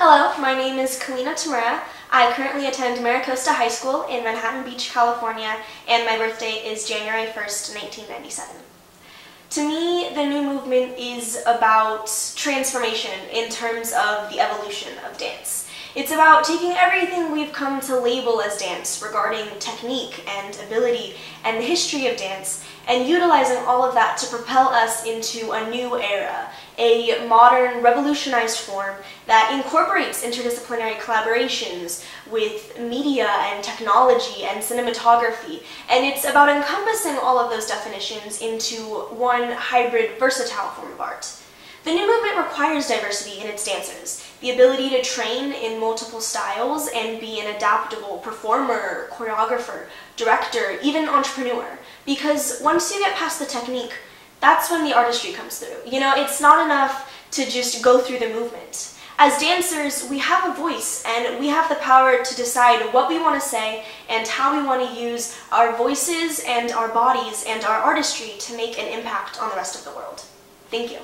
Hello, my name is Kalena Tamura. I currently attend Mira Costa High School in Manhattan Beach, California, and my birthday is January 1st, 1997. To me, the new movement is about transformation in terms of the evolution of dance. It's about taking everything we've come to label as dance regarding technique and ability and the history of dance and utilizing all of that to propel us into a new era, a modern, revolutionized form that incorporates interdisciplinary collaborations with media and technology and cinematography. And it's about encompassing all of those definitions into one hybrid, versatile form of art. The new movement requires diversity in its dancers, the ability to train in multiple styles and be an adaptable performer, choreographer, director, even entrepreneur. Because once you get past the technique, that's when the artistry comes through. You know, it's not enough to just go through the movement. As dancers, we have a voice and we have the power to decide what we want to say and how we want to use our voices and our bodies and our artistry to make an impact on the rest of the world. Thank you.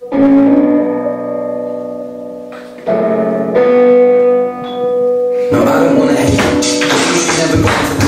No, I don't wanna hate. This should never going to